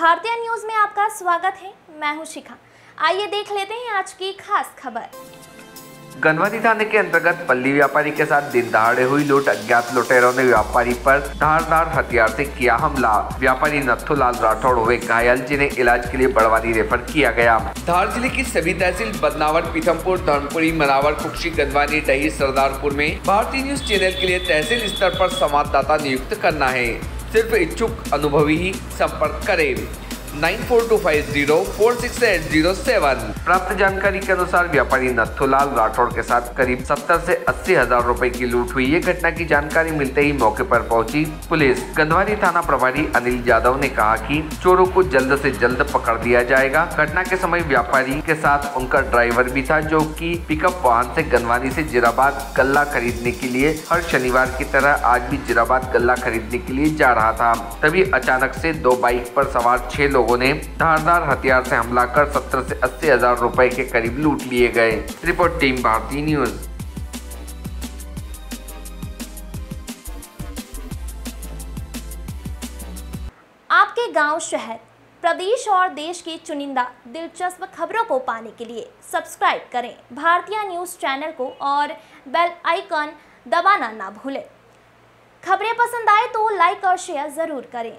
भारतीय न्यूज़ में आपका स्वागत है। मैं हूँ शिखा। आइए देख लेते हैं आज की खास खबर। गनवानी थाने के अंतर्गत पल्ली व्यापारी के साथ दिन दहाड़े हुई लूट, अज्ञात लुटेरों ने व्यापारी पर धारदार हथियार से किया हमला। व्यापारी नथुलाल राठौड़ हुए घायल, जिन्हें इलाज के लिए बड़वानी रेफर किया गया। धार ज़िले की सभी तहसील बदनावर, पीथमपुर, धर्मपुरी, मनावर, कुक्षी गंदवानी डही सरदारपुर में भारतीय न्यूज़ चैनल के लिए तहसील स्तर पर संवाददाता नियुक्त करना है। सिर्फ़ इच्छुक अनुभवी ही संपर्क करें। Nine four two five zero four six eight zero seven. प्राप्त जानकारी के अनुसार व्यापारी नथुलाल राठौड़ के साथ करीब सत्तर से अस्सी हज़ार रूपए की लूट हुई। ये घटना की जानकारी मिलते ही मौके पर पहुँची पुलिस। गंधवारी थाना प्रभारी अनिल यादव ने कहा कि चोरों को जल्द से जल्द पकड़ दिया जाएगा। घटना के समय व्यापारी के साथ उनका ड्राइवर भी था, जो कि पिकअप वाहन से गंधवानी से जिराबाद गल्ला खरीदने के लिए हर शनिवार की तरह आज भी जिराबाद गल्ला खरीदने के लिए जा रहा था। तभी अचानक से दो बाइक पर सवार छह लोगों ने धारदार हथियार से हमला कर सत्तर से अस्सी हज़ार रुपए के करीब लूट लिए गए। रिपोर्ट टीम भारतीय न्यूज़। आपके गाँव, शहर, प्रदेश और देश की चुनिंदा, दिलचस्प खबरों को पाने के लिए सब्सक्राइब करें भारतीय न्यूज़ चैनल को और बेल आइकन दबाना ना भूलें। खबरें पसंद आए तो लाइक और शेयर ज़रूर करें।